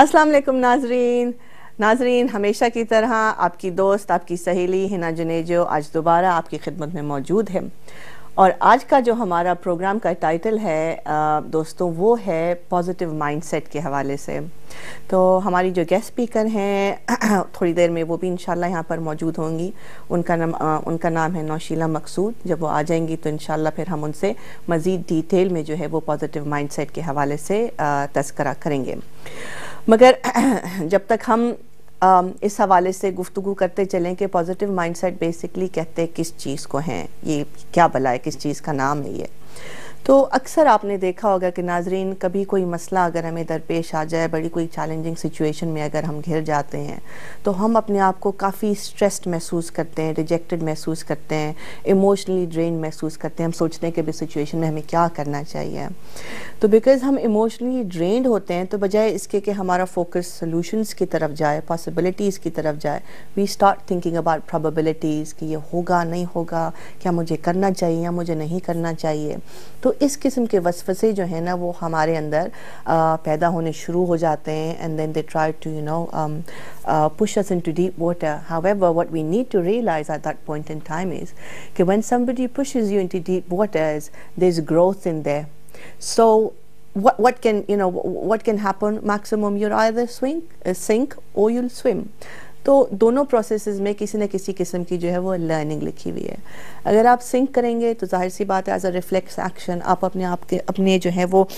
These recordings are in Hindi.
अस्सलाम वालेकुम नाजरीन। नाजरीन, हमेशा की तरह आपकी दोस्त, आपकी सहेली हिना जुनेजो आज दोबारा आपकी खिदमत में मौजूद है। और आज का जो हमारा प्रोग्राम का टाइटल है दोस्तों, वो है पॉजिटिव माइंडसेट के हवाले से। तो हमारी जो गेस्ट स्पीकर हैं, थोड़ी देर में वो भी इंशाल्लाह यहाँ पर मौजूद होंगी। उनका नाम उनका नाम है नौशीला मकसूद। जब वो आ जाएँगी तो इंशाल्लाह फिर हम उनसे मज़ीद डिटेल में जो है वो पॉजिटिव माइंडसेट के हवाले से तस्करा करेंगे। मगर जब तक हम इस हवाले से गुफ्तु करते चलें कि पॉजिटिव माइंडसेट बेसिकली कहते किस चीज़ को हैं, ये क्या भला है, किस चीज़ का नाम है ये। तो अक्सर आपने देखा होगा कि नाजरीन, कभी कोई मसला अगर हमें दरपेश आ जाए, बड़ी कोई चैलेंजिंग सिचुएशन में अगर हम घिर जाते हैं तो हम अपने आप को काफ़ी स्ट्रेस्ड महसूस करते हैं रिजेक्टेड महसूस करते हैं इमोशनली ड्रेन महसूस करते हैं। हम सोचते हैं कि भी सिचुएशन में हमें क्या करना चाहिए। तो बिकॉज़ हम इमोशनली ड्रेनड होते हैं तो बजाय इसके कि हमारा फोकस सोल्यूशंस की तरफ़ जाए पॉसिबिलिटीज़ की तरफ़ जाए we start thinking about probabilities कि ये होगा, नहीं होगा, क्या मुझे करना चाहिए, या मुझे नहीं करना चाहिए। तो इस किस्म के वसवसे जो है ना वो हमारे अंदर आ, पैदा होने शुरू हो जाते हैं and then they try to you know push us into deep water. However, what we need to realize at that point in time is that when somebody pushes you into deep waters, there's growth in there. So what, what can you know what can happen maximum you'll either swing uh, sink or you'll swim तो दोनों प्रोसेसेस में किसी न किसी किस्म की जो है वो लर्निंग लिखी हुई है। अगर आप सिंक करेंगे तो ज़ाहिर सी बात है एज अ रिफ्लेक्स एक्शन आप अपने आप के, अपने जो है वो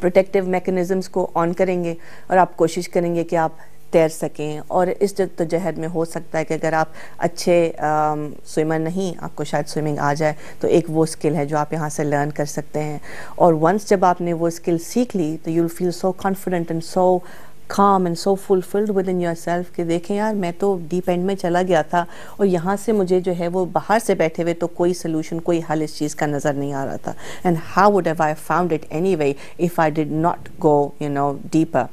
प्रोटेक्टिव मैकेनिज़म्स को ऑन करेंगे और आप कोशिश करेंगे कि आप तैर सकें। और इस जद्दोजहद में हो सकता है कि अगर आप अच्छे स्विमर नहीं, आपको शायद स्विमिंग आ जाए तो एक वो स्किल है जो आप यहाँ से लर्न कर सकते हैं। और वंस जब आपने वो स्किल सीख ली तो you'll feel so confident and so calm and so fulfilled within yourself कि देखें यार मैं तो डीप एंड में चला गया था और यहाँ से मुझे जो है वो बाहर से बैठे हुए तो कोई सोल्यूशन कोई हल इस चीज़ का नज़र नहीं आ रहा था। And how would have I found it anyway if I did not go you know deeper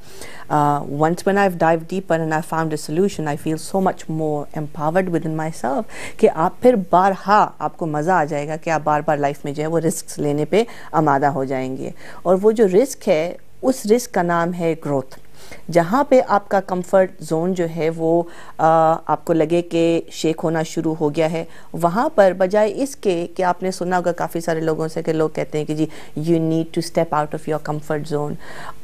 once when I've dived deeper and I found a solution, I feel so much more empowered within myself कि आप फिर बारहा आपको मज़ा आ जाएगा कि आप बार बार लाइफ में जो है वो रिस्क लेने पे आमादा हो जाएँगे। और वो जो रिस्क है उस रिस्क का नाम है ग्रोथ जहाँ पे आपका कंफर्ट जोन जो है वो आ, आपको लगे कि शेक होना शुरू हो गया है वहाँ पर बजाय इसके कि आपने सुना होगा काफ़ी सारे लोगों से कि लोग कहते हैं कि जी you need to step out of your comfort zone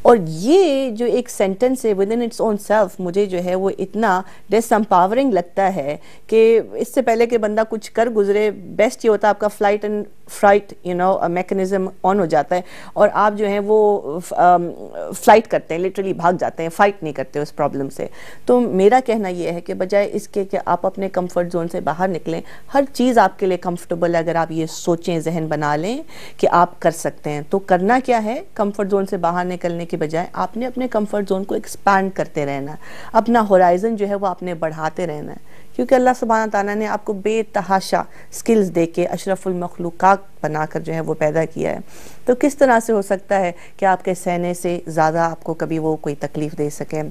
और ये जो एक सेंटेंस है within its own self मुझे जो है वो इतना डिसम्पावरिंग लगता है कि इससे पहले कि बंदा कुछ कर गुजरे बेस्ट ये होता है आपका flight and flight you know mechanism on हो जाता है। और आप जो है वो फ़्लाइट करते हैं लिटरली भाग जाते हैं फाइट नहीं करते उस प्रॉब्लम से। तो मेरा कहना यह है कि बजाय इसके कि आप अपने कंफर्ट जोन से बाहर निकलें, हर चीज़ आपके लिए कंफर्टेबल है, अगर आप ये सोचें, जहन बना लें कि आप कर सकते हैं। तो करना क्या है? कंफर्ट जोन से बाहर निकलने के बजाय आपने अपने कंफर्ट जोन को एक्सपैंड करते रहना। अपना होराइजन जो है वो आपने बढ़ाते रहना। है क्योंकि अल्लाह सुबहान ताला ने आपको बेतहाशा स्किल्स दे के अशरफुल मखलूक़ात बनाकर जो है वो पैदा किया है। तो किस तरह से हो सकता है कि आपके सहने से ज़्यादा आपको कभी वो कोई तकलीफ़ दे सके?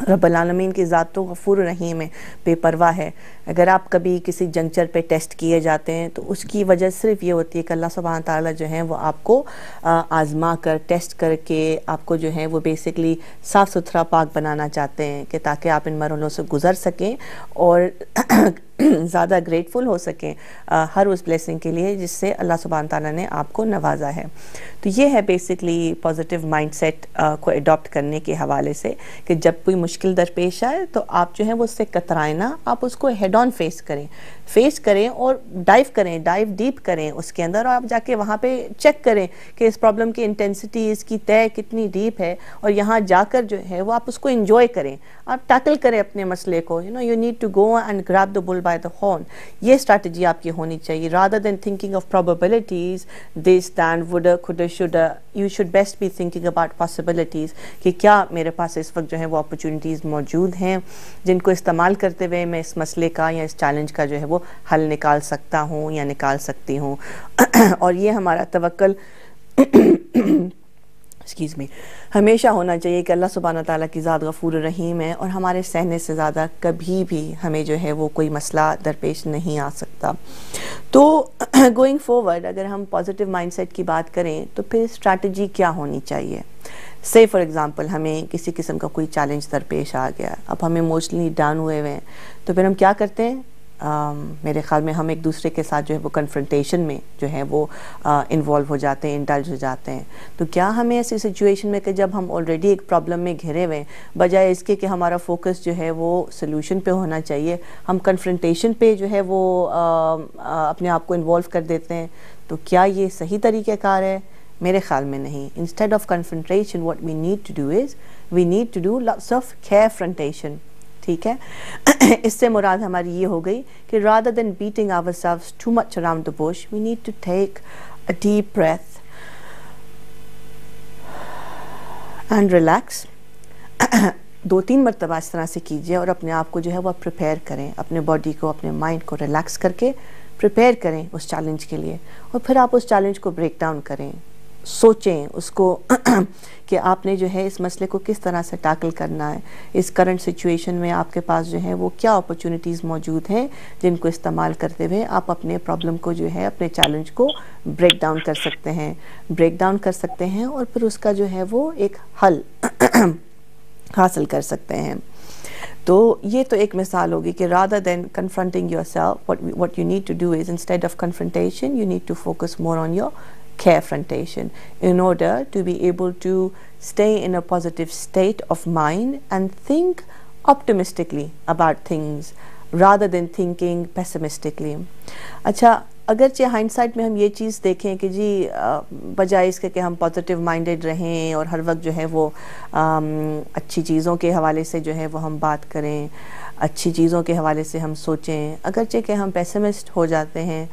रबालमीन की ज़ात तो गफूर रहीम है, बेपरवाह है। अगर आप कभी किसी जंक्चर पे टेस्ट किए जाते हैं तो उसकी वजह सिर्फ़ ये होती है कि अल्लाह सुबहान ताला जो है वो आपको आज़मा कर, टेस्ट करके आपको जो है वो बेसिकली साफ़ सुथरा पाक बनाना चाहते हैं कि ताकि आप इन मरलों से गुज़र सकें और ज़्यादा ग्रेटफुल हो सकें हर उस ब्लेसिंग के लिए जिससे अल्लाह सुबहान ताला ने आपको नवाजा है। तो ये है बेसिकली पॉजिटिव माइंडसेट को अडॉप्ट करने के हवाले से कि जब कोई मुश्किल दरपेश आए तो आप जो है वो उससे कतराए ना, आप उसको हेड ऑन फेस करें। फेस करें और डाइव करें डाइव डीप करें उसके अंदर और आप जाके वहाँ पे चेक करें कि इस प्रॉब्लम की इंटेंसिटी इसकी तय कितनी डीप है और यहाँ जाकर जो है वो आप उसको इंजॉय करें। आप टैकल करें अपने मसले को you know you need to go and grab the bull by the horn ये स्ट्रैटेजी आपकी होनी चाहिए। Rather than thinking of probabilities they stand would could should you should best be thinking about possibilities कि क्या मेरे पास इस वक्त जो है वो अपॉर्चुनिटीज़ मौजूद हैं, जिनको इस्तेमाल करते हुए मैं इस मसले का या इस चैलेंज का जो है वो हल निकाल सकता हूँ या निकाल सकती हूँ। और ये हमारा तवक्ल एक्सक्यूज़ में हमेशा होना चाहिए कि अल्लाह सुबहाना ताला की ज़ात गफूर रहीम है और हमारे सहने से ज़्यादा कभी भी हमें जो है वो कोई मसला दरपेश नहीं आ सकता। तो गोइंग फॉरवर्ड अगर हम पॉजिटिव माइंडसेट की बात करें तो फिर स्ट्रैटेजी क्या होनी चाहिए? से फॉर एग्ज़ाम्पल हमें किसी किस्म का कोई चैलेंज दरपेश आ गया। अब हम इमोशनली डाउन हुए हुए हैं। तो फिर हम क्या करते हैं? मेरे ख्याल में हम एक दूसरे के साथ जो है वो कन्फ्रंटेशन में जो है वो इन्वॉल्व हो जाते हैं इंडल्ज हो जाते हैं। तो क्या हमें ऐसी सिचुएशन में कि जब हम ऑलरेडी एक प्रॉब्लम में घिरे हुए हैं बजाय इसके कि हमारा फोकस जो है वो सोल्यूशन पे होना चाहिए हम कन्फ्रंटेशन पे जो है वो uh, अपने आप को इन्वॉल्व कर देते हैं तो क्या ये सही तरीक़ेकार है? मेरे ख्याल में नहीं। Instead of confrontation what we need to do is we need to do lots of carefrontation ठीक है? इससे मुराद हमारी ये हो गई कि rather than beating ourselves too much around the bush we need to take a deep breath and relax दो तीन मरतबा इस तरह से कीजिए और अपने आप को जो है वह प्रिपेयर करें। अपने बॉडी को, अपने माइंड को रिलैक्स करके प्रिपेयर करें उस चैलेंज के लिए। और फिर आप उस चैलेंज को ब्रेक डाउन करें। सोचें उसको कि आपने जो है इस मसले को किस तरह से टैकल करना है। इस करंट सिचुएशन में आपके पास जो है वो क्या अपॉर्चुनिटीज़ मौजूद हैं जिनको इस्तेमाल करते हुए आप अपने प्रॉब्लम को जो है, अपने चैलेंज को ब्रेक डाउन कर सकते हैं। ब्रेक डाउन कर सकते हैं और फिर उसका जो है वो एक हल हासिल कर सकते हैं। तो ये तो एक मिसाल होगी कि rather than confronting yourself what you need to do is instead of confrontation you need to focus more on your carefrontation in order to be able to stay in a positive state of mind and think optimistically about things rather than thinking pessimistically अच्छा अगरचे हाइंडसाइट में हम ये चीज़ देखें कि जी बजाय इसके कि हम पॉजिटिव माइंडेड रहें और हर वक्त जो है वो आम, अच्छी चीज़ों के हवाले से जो है वो हम बात करें अच्छी चीज़ों के हवाले से हम सोचें अगरचे कि हम पेसिमिस्ट हो जाते हैं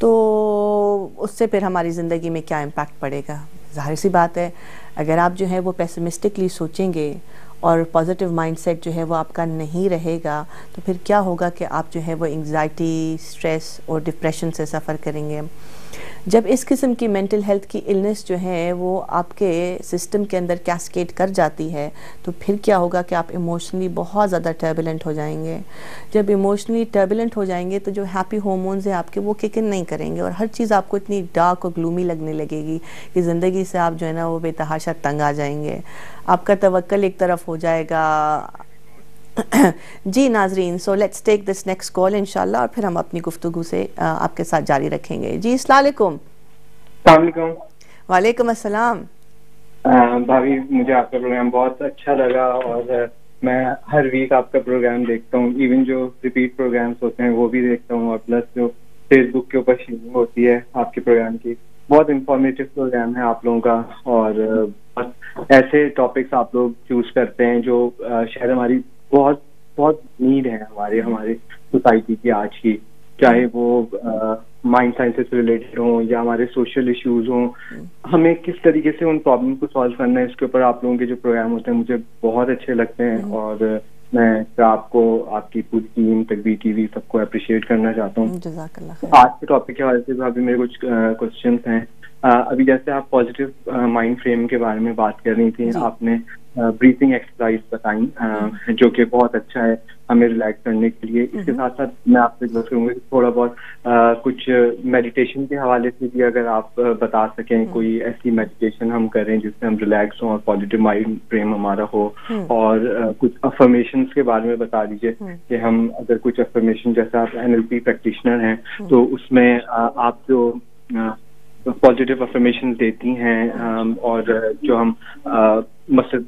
तो उससे फिर हमारी ज़िंदगी में क्या इम्पैक्ट पड़ेगा? ज़ाहिर सी बात है, अगर आप जो है वो पेसिमिस्टिकली सोचेंगे और पॉजिटिव माइंडसेट जो है वो आपका नहीं रहेगा तो फिर क्या होगा कि आप जो है वो एंग्जाइटी स्ट्रेस और डिप्रेशन से सफ़र करेंगे। जब इस किस्म की मेंटल हेल्थ की इलनेस जो है, वो आपके सिस्टम के अंदर कैस्केट कर जाती है तो फिर क्या होगा कि आप इमोशनली बहुत ज़्यादा टर्बुलेंट हो जाएँगे। जब इमोशनली टर्बुलेंट हो जाएँगे तो जो हैप्पी होमोन्स हैं आपके, वो किक इन नहीं करेंगे और हर चीज़ आपको इतनी डार्क और ग्लूमी लगने लगेगी कि ज़िंदगी से आप जो है ना, वो बेतहाशा तंग आ जाएँगे। आपका तवक्ल एक तरफ़ हो जाएगा जी नाजरीन so let's take this next call इंशाल्लाह और फिर हम अपनी गुफ्तगु से आपके साथ जारी रखेंगे। जी अस्सलाम वालेकुम अस्सलाम। भाभी मुझे आपका प्रोग्राम बहुत अच्छा लगा और मैं हर वीक आपका प्रोग्राम देखता हूँ। इवन जो रिपीट प्रोग्राम्स होते हैं वो भी देखता हूँ और प्लस जो फेसबुक के ऊपर शेयरिंग होती है आपके प्रोग्राम की बहुत इंफॉर्मेटिव प्रोग्राम है आप लोगों का और ऐसे टॉपिक्स आप लोग चूज़ करते हैं जो शायद हमारी बहुत बहुत नीड है हमारे हमारे सोसाइटी की आज की। चाहे वो माइंड साइंसेस से रिलेटेड हो या हमारे सोशल इश्यूज़ हों हमें किस तरीके से उन प्रॉब्लम को सॉल्व करना है इसके ऊपर आप लोगों के जो प्रोग्राम होते हैं मुझे बहुत अच्छे लगते हैं हम्म। और मैं आपको आपकी पूरी टीम तक बी टीवी सबको अप्रिशिएट करना चाहता हूँ। आज के टॉपिक के हवाले से अभी मेरे कुछ क्वेश्चन हैं। अभी जैसे आप पॉजिटिव माइंड फ्रेम के बारे में बात कर रही थी आपने ब्रीथिंग एक्सरसाइज बताई जो कि बहुत अच्छा है हमें रिलैक्स करने के लिए इसके साथ साथ मैं आपसे रिक्वेस्ट करूँगी थोड़ा बहुत आ, कुछ मेडिटेशन के हवाले से भी अगर आप बता सकें हम्म। कोई ऐसी मेडिटेशन हम करें जिससे हम रिलैक्स हों और पॉजिटिव माइंड फ्रेम हमारा हो हम्म। और आ, कुछ अफर्मेशन के बारे में बता दीजिए हम्म। कि हम अगर कुछ अफर्मेशन जैसे आप एनएलपी प्रैक्टिशनर हैं तो उसमें आ, आप जो पॉजिटिव अफर्मेशन देती हैं और जो हम मसल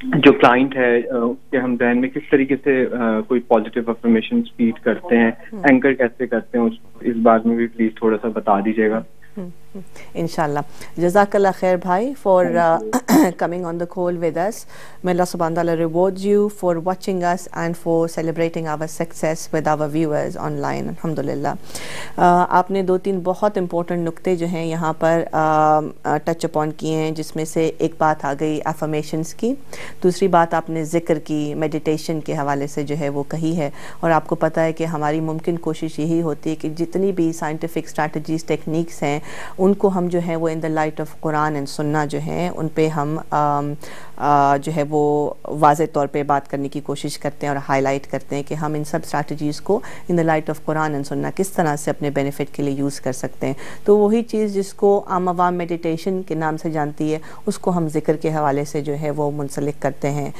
जो क्लाइंट है उसके हम जहन में किस तरीके से कोई पॉजिटिव अफर्मेशन स्पीड करते हैं एंकर हम्म। कैसे करते हैं उसको इस बारे में भी प्लीज़ थोड़ा सा बता दीजिएगा इनशाला जजाकल्ला खैर भाई for coming on the call with us. May Allah subhanahu wa ta'ala reward you for watching us and for celebrating our success with our viewers online. Alhamdulillah. Uh, आपने दो तीन बहुत इंपॉर्टेंट नुक्ते जो हैं यहाँ पर टच uh, अपॉन किए हैं जिसमें से एक बात आ गई एफर्मेशंस की दूसरी बात आपने ज़िक्र की मेडिटेशन के हवाले से जो है वो कही है और आपको पता है कि हमारी मुमकिन कोशिश यही होती है कि जितनी भी साइंटिफिक स्ट्रैटजीज टेक्निक्स हैं उनको हम जो है वो in the light of Quran and Sunnah जो है उन पर हम आ, जो है वो वाज तौर पर बात करने की कोशिश करते हैं और हाईलाइट करते हैं कि हम इन सब स्ट्रैटेजीज़ को in the light of Quran and Sunnah किस तरह से अपने बेनिफिट के लिए यूज़ कर सकते हैं। तो वही चीज़ जिसको आम आवाम मेडिटेशन के नाम से जानती है उसको हम ज़िक्र के हवाले से जो है वो मुंसलिक करते हैं।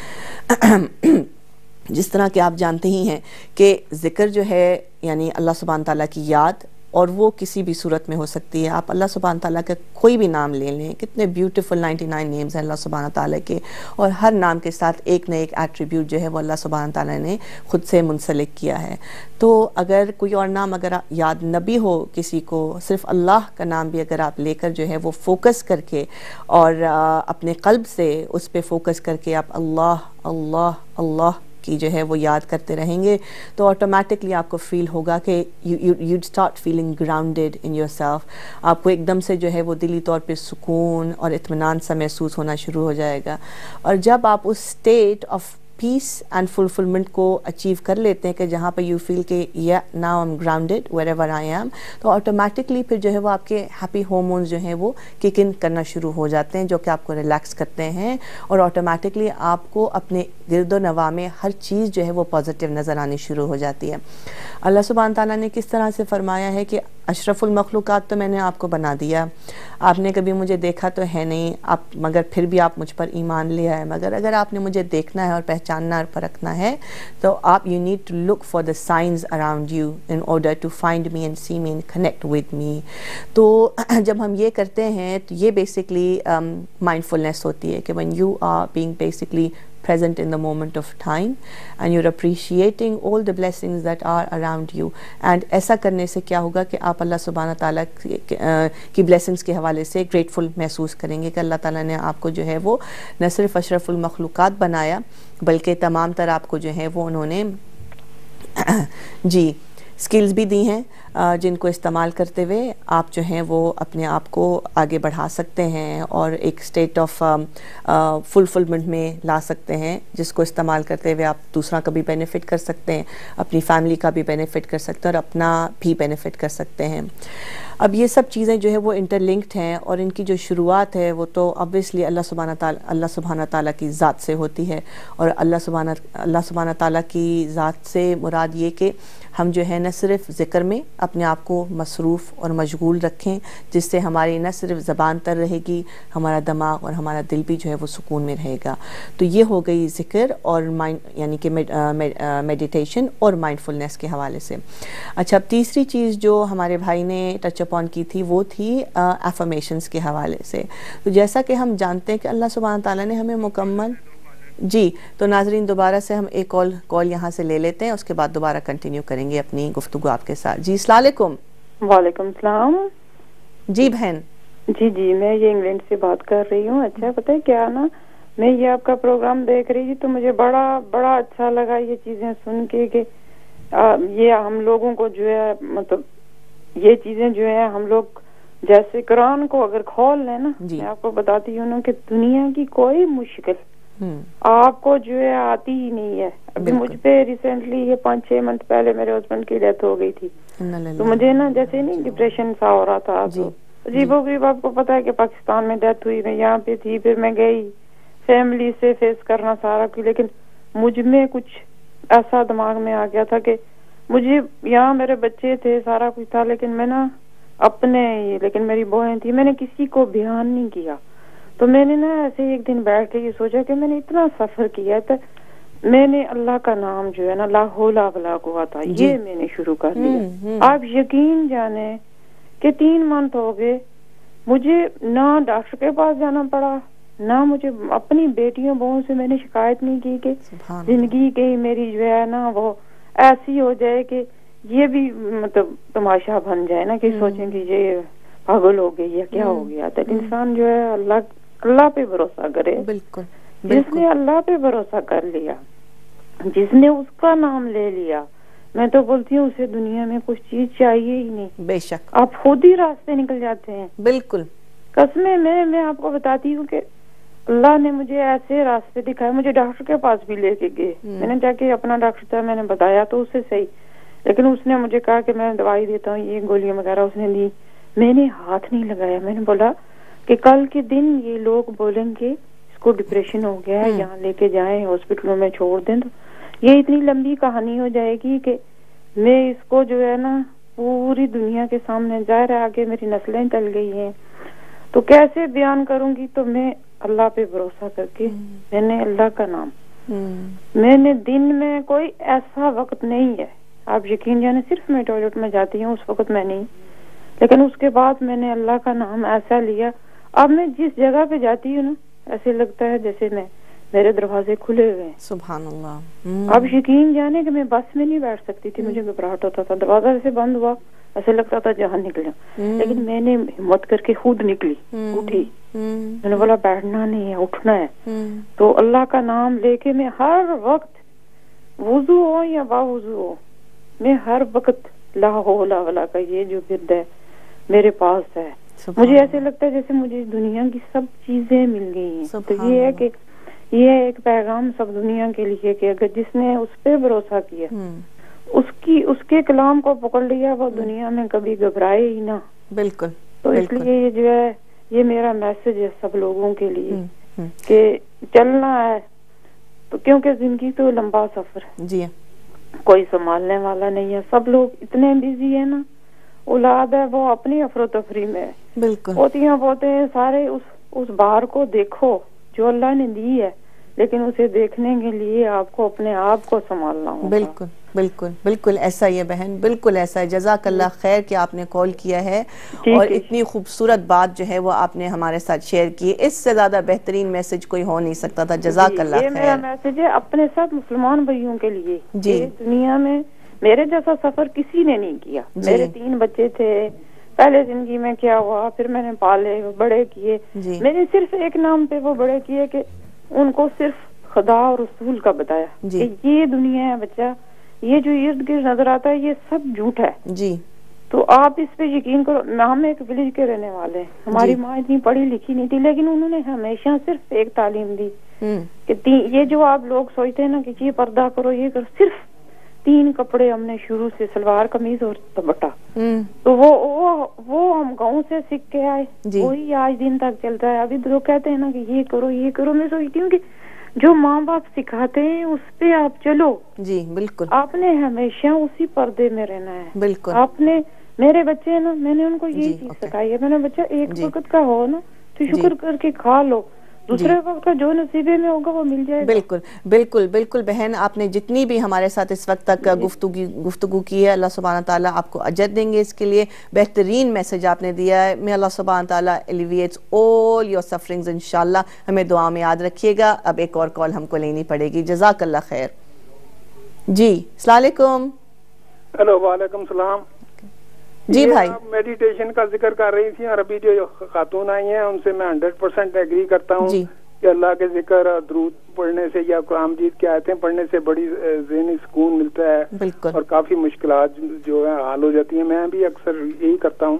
जिस तरह के आप जानते ही हैं कि ज़िक्र जो है यानी अल्लाह सुबहान ताला की याद और वो किसी भी सूरत में हो सकती है। आप अल्लाह सुबहान ताला का कोई भी नाम ले लें, कितने ब्यूटीफुल 99 नेम्स हैं अल्लाह सुबहान ताला के। और हर नाम के साथ एक न एक एट्रीब्यूट जो है वो अल्लाह सुबहान ताला ने खुद से मुंसलिक किया है। तो अगर कोई और नाम अगर याद न भी हो किसी को, सिर्फ़ अल्लाह का नाम भी अगर आप लेकर जो है वो फोकस करके और अपने कल्ब से उस पर फोकस करके आप अल्लाह अल्लाह अल्लाह की जो है वो याद करते रहेंगे तो ऑटोमेटिकली आपको फील होगा कि you you start feeling grounded in yourself आपको एकदम से जो है वो दिली तौर पर सुकून और इतमान सा महसूस होना शुरू हो जाएगा। और जब आप उस state of peace and fulfilment को अचीव कर लेते हैं कि जहाँ पर यू फील के या now am grounded wherever I am तो ऑटोमेटिकली फिर जो है वो आपके हैप्पी होमोन्स जो हैं वो किक इन करना शुरू हो जाते हैं, जो कि आपको रिलैक्स करते हैं और ऑटोमेटिकली आपको अपने गिरद नवा में हर चीज़ जो है वो पॉजिटिव नज़र आनी शुरू हो जाती है। अल्लाह सुबहान ताला ने किस तरह से फरमाया है कि अशरफुल मखलूक़ात तो मैंने आपको बना दिया। आपने कभी मुझे देखा तो है नहीं। आप मगर फिर भी आप मुझ पर ईमान ले आए। मगर अगर आपने मुझे देखना है और पहचानना और परखना है तो आप you need to look for the signs around you in order to find me and see me and connect with me तो जब हम ये करते हैं तो ये बेसिकली माइंडफुलनेस um, होती है कि when you are being basically present in the moment of time, and you're appreciating all the blessings that are around you. And ऐसा करने से क्या होगा कि आप अल्लाह सुबहाना ताला की ब्लेसिंग्स के हवाले से ग्रेटफुल महसूस करेंगे कि अल्लाह ताला ने आपको जो है वो न सिर्फ़ अशरफुल मखलूक़ात बनाया, बल्कि तमाम तर आपको जो है वो उन्होंने जी स्किल्स भी दी हैं जिनको इस्तेमाल करते हुए आप जो हैं वो अपने आप को आगे बढ़ा सकते हैं और एक स्टेट ऑफ़ फुलफिलमेंट में ला सकते हैं, जिसको इस्तेमाल करते हुए आप दूसरा का भी बेनिफिट कर सकते हैं, अपनी फैमिली का भी बेनिफिट कर सकते हैं और अपना भी बेनिफिट कर सकते हैं। अब ये सब चीज़ें जो है वो इंटरलिंक्ड हैं और इनकी जो शुरुआत है वो तो ऑब्वियसली अल्लाह सुबहाना अल्लाह सुबहाना ताला की ज़ात से होती है और अल्लाह सुबहाना अल्लाह सुबहाना ताला की ज़ात से मुराद ये कि हम जो है न सिर्फ़ ज़िक्र में अपने आप को मसरूफ़ और मशगूल रखें, जिससे हमारी न सिर्फ़ ज़बान तर रहेगी, हमारा दिमाग और हमारा दिल भी जो है वो सुकून में रहेगा। तो ये हो गई ज़िक्र और माइंड यानी कि मेडिटेशन और माइंडफुलनेस के हवाले से। अच्छा अब तीसरी चीज़ जो हमारे भाई ने टच अपॉन की थी वो थी एफर्मेशंस के हवाले से। तो जैसा कि हम जानते हैं कि अल्लाह सुबहान ताला ने हमें मुकम्मल जी तो नाजरीन दोबारा से हम एक कॉल कॉल यहाँ से ले लेते हैं उसके बाद दोबारा कंटिन्यू करेंगे अपनी गुफ्तु आपके साथ। जी सलाकुम वालेकुम सलाम। जी बहन। जी जी मैं ये इंग्लैंड से बात कर रही हूँ। अच्छा पता है क्या ना मैं ये आपका प्रोग्राम देख रही थी तो मुझे बड़ा बड़ा अच्छा लगा ये चीज़ें सुन के कि ये हम लोगों को जो है मतलब ये चीज़ें जो है हम लोग जैसे कुरान को अगर खोल लें ना मैं आपको बताती हूँ ना कि दुनिया की कोई मुश्किल हम्म। आपको जो है आती ही नहीं है। अभी मुझ पे रिसेंटली ये पाँच छह मंथ पहले मेरे हस्बैंड की डेथ हो गई थी। तो मुझे ना जैसे नहीं डिप्रेशन सा हो रहा था तो अजीबो गरीब आपको पता है कि पाकिस्तान में डेथ हुई मैं यहाँ पे थी फिर मैं गई फैमिली से फेस करना सारा कुछ लेकिन मुझमें कुछ ऐसा दिमाग में आ गया था कि मुझे यहाँ मेरे बच्चे थे सारा कुछ था लेकिन मैं ना अपने लेकिन मेरी बहन थी। मैंने किसी को ध्यान नहीं किया। तो मैंने ना ऐसे एक दिन बैठ के ये सोचा कि मैंने इतना सफ़र किया था मैंने अल्लाह का नाम जो है ना लाहौला बला हुआ था। ये मैंने शुरू कर दिया। हम्म, हम्म। आप यकीन जाने कि तीन मंथ हो गए मुझे ना डॉक्टर के पास जाना पड़ा ना मुझे अपनी बेटियों बहुओं से मैंने शिकायत नहीं की कि ज़िंदगी कहीं मेरी जो है ना वो ऐसी हो जाए कि ये भी मतलब तमाशा बन जाए ना कि हम्म। सोचें कि ये पागल हो गई या क्या हो गया। तो इंसान जो है अल्लाह अल्लाह पे भरोसा करे। बिल्कुल, जिसने अल्लाह पे भरोसा कर लिया जिसने उसका नाम ले लिया मैं तो बोलती हूँ उसे दुनिया में कुछ चीज़ चाहिए ही नहीं। बेशक। आप खुद ही रास्ते निकल जाते हैं। बिल्कुल। कसमें मैं मैं आपको बताती हूँ कि अल्लाह ने मुझे ऐसे रास्ते दिखाए मुझे डॉक्टर के पास भी लेके गए। हम्म। मैंने जाके अपना डॉक्टर था मैंने बताया तो उससे सही। लेकिन उसने मुझे कहा कि मैं दवाई देता हूँ ये गोलियाँ वगैरह उसने दी मैंने हाथ नहीं लगाया। मैंने बोला कि कल के दिन ये लोग बोलेंगे इसको डिप्रेशन हो गया है हम्म। यहाँ लेके जाए हॉस्पिटलों में छोड़ दें तो। ये इतनी लंबी कहानी हो जाएगी कि मैं इसको जो है ना पूरी दुनिया के सामने ज़ाहिर है आगे मेरी नस्लें चल गई हैं। तो कैसे बयान करूँगी? तो मैं अल्लाह पे भरोसा करके मैंने अल्लाह का नाम। हम्म, मैंने दिन में कोई ऐसा वक्त नहीं है। आप यकीन जाने सिर्फ़ मैं टॉयलेट में जाती हूँ उस वक्त मैं नहीं। लेकिन उसके बाद मैंने अल्लाह का नाम ऐसा लिया। अब मैं जिस जगह पे जाती हूँ ना ऐसे लगता है जैसे मैं मेरे दरवाजे खुले हुए हैं। हम्म, अब यकीन जाने कि मैं बस में नहीं बैठ सकती थी मुझे घबराहट होता था। दरवाज़ा जैसे बंद हुआ। ऐसे लगता था जहाँ निकले हम्म, लेकिन मैंने हिम्मत करके खुद निकली हम्म, उठी। हम्म, मैंने बोला बैठना नहीं है उठना है। तो अल्लाह का नाम लेके मैं हर वक्त वज़ू हो या बावुजू हो मैं हर वक्त ला हौला वला का ये जो बिरद है मेरे पास है। मुझे ऐसे लगता है जैसे मुझे दुनिया की सब चीज़ें मिल गई हैं। तो ये है कि ये एक पैगाम सब दुनिया के लिए कि अगर जिसने उस पर भरोसा किया उसकी उसके कलाम को पकड़ लिया वो दुनिया में कभी घबराए ही ना। बिल्कुल तो इसलिए ये जो है ये मेरा मैसेज है सब लोगों के लिए हम्म, हम्म, कि चलना है तो क्योंकि ज़िंदगी तो लंबा सफ़र है। जी कोई संभालने वाला नहीं है। सब लोग इतने बिज़ी है ना औलाद है वो अपनी अफरो तफरी में है। बिल्कुल। पोतियाँ पोते हैं सारे उस उस बार को देखो जो अल्लाह ने दी है। लेकिन उसे देखने के लिए आपको अपने आप को संभालना होगा। बिल्कुल बिल्कुल बिल्कुल ऐसा ही है बहन बिल्कुल ऐसा है। जजाकल्ला खैर कि आपने कॉल किया है और इतनी खूबसूरत बात जो है वो आपने हमारे साथ शेयर की। इससे ज़्यादा बेहतरीन मैसेज कोई हो नहीं सकता था। जजाकल्ला ये मेरा मैसेज है अपने सब मुसलमान भाइयों के लिए। जी। दुनिया में मेरे जैसा सफ़र किसी ने नहीं किया। मेरे तीन बच्चे थे पहले ज़िंदगी में क्या हुआ फिर मैंने पाले बड़े किए। मैंने सिर्फ़ एक नाम पे वो बड़े किए कि उनको सिर्फ़ खुदा और रसूल का बताया कि ये दुनिया है बच्चा ये जो इर्द गिर्द नज़र आता है ये सब झूठ है। जी। तो आप इस पे यकीन करो हम एक विलेज के रहने वाले हैं। हमारी माँ इतनी पढ़ी लिखी नहीं थी लेकिन उन्होंने हमेशा सिर्फ़ एक तालीम दी हम्म। कि ये जो आप लोग सोचते हैं ना कि ये पर्दा करो ये करो सिर्फ़ तीन कपड़े हमने शुरू से सलवार कमीज और दुपट्टा। हम्म। तो वो वो वो हम गाँव से सीख के आए। वही आज दिन तक चलता है। अभी लोग कहते हैं ना कि ये करो ये करो। मैं सोचती हूँ कि जो माँ बाप सिखाते हैं उस पे आप चलो। जी बिल्कुल। आपने हमेशा उसी पर्दे में रहना है। बिल्कुल। आपने मेरे बच्चे हैं ना मैंने उनको यही चीज़ सिखाई है। मैंने बच्चा एक वक्त का हो ना तो शुक्र करके खा लो। दूसरे वक्त का जो नसीबे में होगा वो मिल जाएगा। बिल्कुल बिल्कुल बिल्कुल बहन आपने जितनी भी हमारे साथ इस वक्त तक गुफ्तगू गुफ्तगू की है अल्लाह सुबहान ताला आपको अजर देंगे इसके लिए। बेहतरीन मैसेज आपने दिया है। मैं अल्लाह सुबहान ताला एलिविएट्स ऑल योर सफरिंग्स इंशाल्लाह। हमें दुआ में याद रखिएगा। अब एक और कॉल हमको लेनी पड़ेगी। जजाकल्ला खैर। जी सलाम हेलो वालेकुम सलाम। जी भाई। आप मेडिटेशन का ज़िक्र कर रही थी और अभी जो खातून आई हैं उनसे मैं हंड्रेड परसेंट एग्री करता हूँ। कि अल्लाह के ज़िक्र और द्रूद पढ़ने से या कुरान मजीद की आयतें पढ़ने से बड़ी जहनी सुकून मिलता है और काफ़ी मुश्किल जो है हाल हो जाती है। मैं भी अक्सर यही करता हूँ।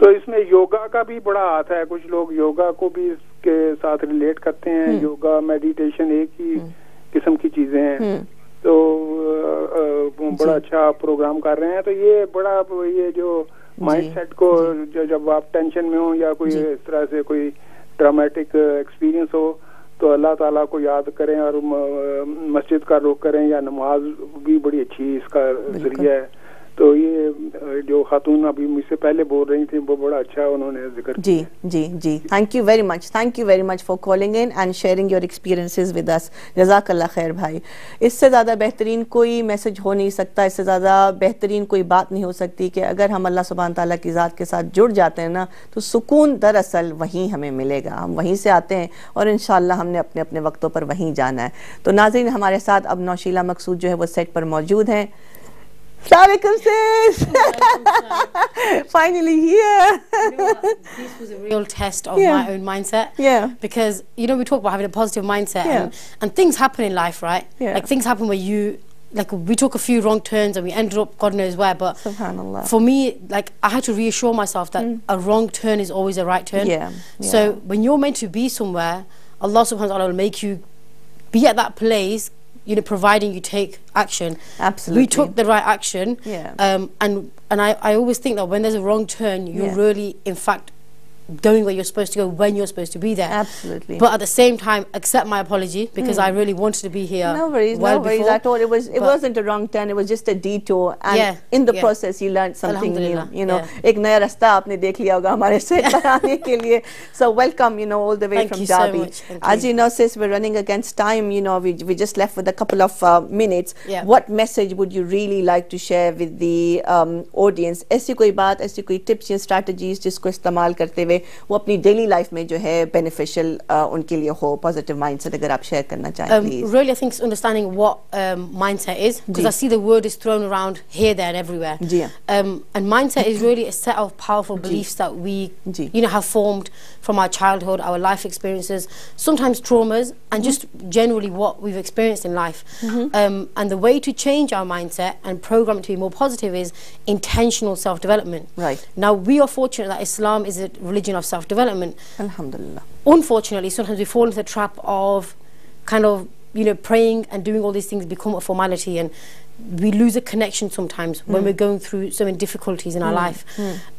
तो इसमें योगा का भी बड़ा हाथ है। कुछ लोग योगा को भी इसके साथ रिलेट करते हैं। हम्म। योगा मेडिटेशन एक ही किस्म की चीज़ें हैं। हम्म। तो बड़ा अच्छा प्रोग्राम कर रहे हैं। तो ये बड़ा ये जो माइंड सेट को जो। जब आप टेंशन में हो या कोई इस तरह से कोई ड्रामेटिक एक्सपीरियंस हो तो अल्लाह ताला को याद करें और मस्जिद का रुख करें या नमाज़ भी बड़ी अच्छी इसका ज़रिया है। तो ये जो खातून अभी मुझसे पहले बोल रही थी वो बड़ा अच्छा उन्होंने ज़िक्र जी किया। जी जी। Thank you very much thank you very much for calling in and sharing your experiences with us जजाकल्ला खैर भाई इससे ज़्यादा बेहतरीन कोई मैसेज हो नहीं सकता इससे ज़्यादा बेहतरीन कोई बात नहीं हो सकती कि अगर हम अल्लाह सुबहान ताला की ज़ात के साथ जुड़ जाते हैं ना तो सुकून दरअसल वहीं हमें मिलेगा। हम वहीं से आते हैं और इन हमने अपने अपने वक्तों पर वहीं जाना है। तो नाजिन हमारे साथ अब नौशीला मकसूद जो है वो सेट पर मौजूद हैं। Assalamualaikum sis. Finally here. You know this was a real test of Yeah. my own mindset. Yeah. Because you know we talk about having a positive mindset, Yeah. and, and things happen in life, right? Yeah. Like things happen where you, like we took a few wrong turns and we ended up God knows where. But Subhanallah. for me, like I had to reassure myself that a wrong turn is always a right turn. Mm. Yeah, So when you're meant to be somewhere, Allah Subhanahu wa Taala will make you be at that place. You know, providing you take action. Absolutely. We took the right action. Yeah. Um, and and I, I always think that when there's a wrong turn, you're Yeah. really, in fact, going where you're supposed to go when you're supposed to be there. Absolutely. But at the same time, accept my apology because I really wanted to be here. Hmm. No worries, well no worries before. at all. It was it But- wasn't a wrong turn. It was just a detour, and Yeah, in the yeah. process, you learned something new. Alhamdulillah, You know, yeah. एक नया रास्ता आपने देख लिया होगा हमारे से पर आने के लिए. So welcome, you know, all the way Thank from you so Derby. much, thank As you. you know, since we're running against time, you know, we we just left with a couple of uh, minutes. Yeah. What message would you really like to share with the um, audience? ऐसी कोई बात, ऐसी कोई tips या strategies जिसको इस्तेमाल करते हुए वो अपनी daily life में जो है beneficial uh, उनके लिए हो positive mindset अगर आप share करना चाहें Um, please. really, I think it's understanding what um, mindset is because Ji. I see the word is thrown around here, there, and everywhere. Ji, yeah. Um, and mindset is really a set of powerful beliefs that we, Ji. you know, have formed from our childhood, our life experiences, sometimes traumas, and just generally what we've experienced in life. Um, and the way to change our mindset and program it to be more positive is intentional self-development. Right. Now we are fortunate that Islam is a religion of self-development Alhamdulillah. unfortunately, sometimes we fall into the trap of kind of, you know, praying and doing all these things become a formality and we lose a connection sometimes when we're going through so many difficulties in our life.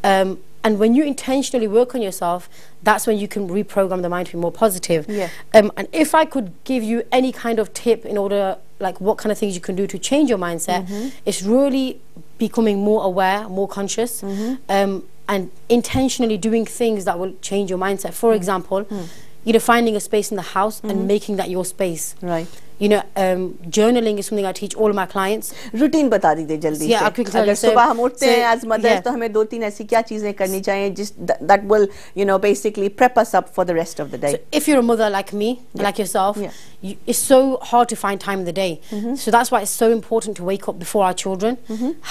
Um, and when you intentionally work on yourself, that's when you can reprogram the mind to be more positive. Yeah. Um, and if I could give you any kind of tip in order, like what kind of things you can do to change your mindset, it's really becoming more aware, more conscious, um, and intentionally doing things that will change your mindset. For hmm. example, hmm. you know, finding a space in the house and hmm. making that your space. Right You know, um, journaling is something I teach all of my clients. Routine बता दीजिए जल्दी Yeah, से I'll quickly tell अगर you. So- सुबह हम उठते so, हैं एज मदर्स yeah. तो हमें दो तीन ऐसी क्या चीजें करनी चाहिए जिस that will you know basically prep us up for the rest of the day So if you're a mother like me, like yourself, Yeah. you, it's so hard to find time in the day. So that's why it's so important to wake up before our children.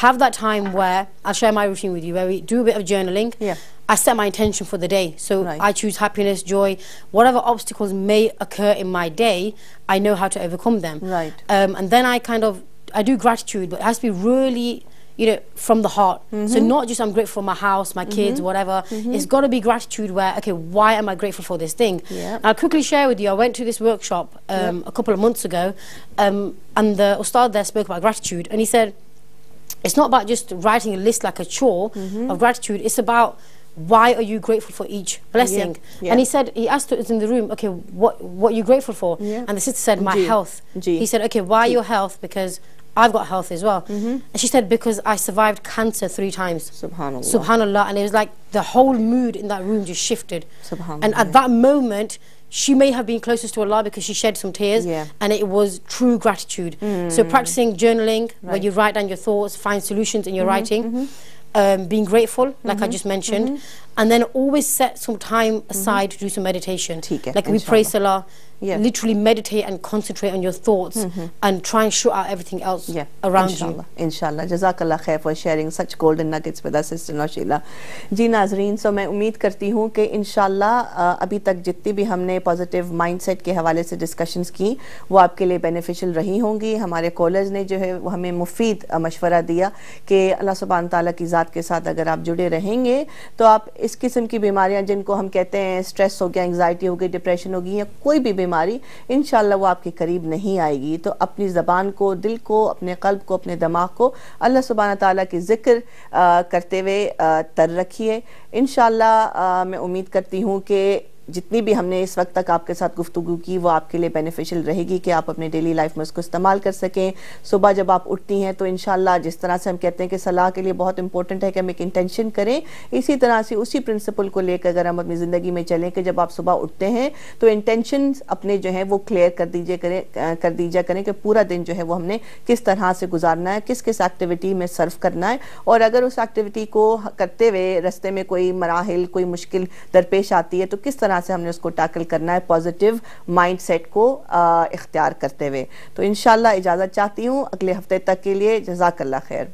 Have that time where I'll share my routine with you, where we do a bit of journaling. Yeah. I set my intention for the day. So Right. I choose happiness, joy, whatever obstacles may occur in my day, I know how to overcome them. Right. Um, and then I kind of I do gratitude, but it has to be really you know from the heart. So not just I'm grateful for my house, my kids, whatever. It's got to be gratitude where okay, why am I grateful for this thing? Yeah. I'll quickly share with you. I went to this workshop um, a couple of months ago, um, and the ustad there spoke about gratitude, and he said it's not about just writing a list like a chore Mm-hmm. of gratitude. It's about why are you grateful for each blessing? yeah. And he said he asked us in the room, okay, what what are you grateful for? Yeah. And the sister said, my Ji. health. Ji. He said, okay, why your health? Because I've got health as well. Mm-hmm. And she said, because I survived cancer three times. Subhanallah. Subhanallah. And it was like the whole mood in that room just shifted. Subhanallah, And at that moment, she may have been closest to Allah because she shed some tears. Yeah. And it was true gratitude. So mm. practicing journaling, where you write down your thoughts, find solutions in your mm-hmm. writing. Mm-hmm um, being grateful, mm -hmm. like I just mentioned, mm -hmm. and then always set some time aside mm -hmm. to do some meditation. Like we pray Salah, Yeah. literally meditate and concentrate on your thoughts mm -hmm. and try and shut out everything else Yeah, around inshallah, you. inshallah. Jazakallah khair for sharing such golden nuggets with us, Sister Noshila. जी नाजरीन सो मैं उम्मीद करती हूँ कि अ, अभी तक जितनी भी हमने पॉजिटिव माइंडसेट के हवाले से डिस्कशंस की वो आपके लिए बेनिफिशियल रही होंगी हमारे कॉलर्स ने जो है वो हमें मुफीद अ, मशवरा दिया कि अल्लाह सुबहान ताला की ज़ात के साथ अगर आप जुड़े रहेंगे तो आप इस किस्म की बीमारियाँ जिनको हम कहते हैं स्ट्रेस हो गया एंग्जाइटी हो गई डिप्रेशन होगी या कोई भी बीमारी इन वो आपके करीब नहीं आएगी। तो अपनी ज़बान को, दिल को, अपने कल्ब को, अपने दिमाग को अल्लाह सुबहान तला की ज़िक्र करते हुए तर रखिए। इन मैं उम्मीद करती हूँ कि जितनी भी हमने इस वक्त तक आपके साथ गुफ्तु की, वो आपके लिए बेनिफिशियल रहेगी कि आप अपने डेली लाइफ में उसको इस्तेमाल कर सकें। सुबह जब आप उठती हैं तो इन जिस तरह से हम कहते हैं कि सलाह के लिए बहुत इंपॉर्टेंट है कि हम एक इंटेंशन करें। इसी तरह से उसी प्रिंसिपल को लेकर अगर हम अपनी ज़िंदगी में चलें कि जब आप सुबह उठते हैं तो इंटेंशन अपने जो है, वो क्लियर कर दीजिए करें कर दीजिए करें कि पूरा दिन जो है वो हमने किस तरह से गुजारना है, किस किस एक्टिविटी में सर्व करना है। और अगर उस एक्टिविटी को करते हुए रस्ते में कोई मराहल, कोई मुश्किल दरपेश आती है तो किस तरह से हमने उसको टैकल करना है पॉजिटिव माइंड सेट को इख्तियार करते हुए। तो इन इजाज़त चाहती हूँ। अगले हफ़्ते तक के लिए जजाकल्ला खैर।